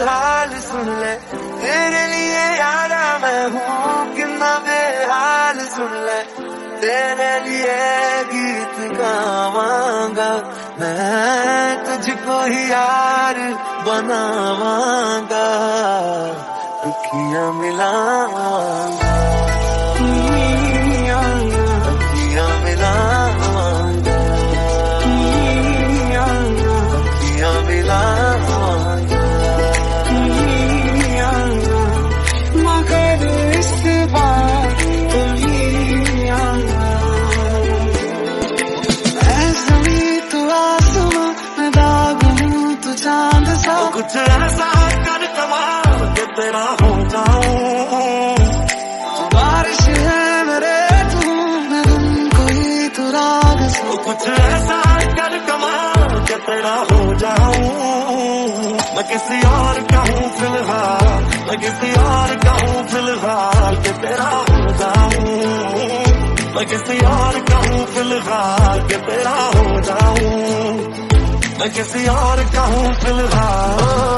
हाल सुन ले। तेरे लिए यारा मैं हूँ, कितना बेहाल सुन ले। तेरे लिए गीत गावांगा, मैं तुझको ही यार बनावांगा। दुखियाँ मिलावांगा कुछ ऐसा कर कमाल के तेरा हो जाऊँ। बारिश है मेरे तू मैं कोई तो राग कुछ ऐसा कर कमाल के तेरा हो जाऊँ। मैं किसी और का हूँ फ़िलहाल मैं किसी और का हूँ फ़िलहाल के तेरा हो जाऊँ। मैं किसी और का हूँ फ़िलहाल के तेरा हो जाऊँ। मैं किसी और का हूँ फ़िलहाल।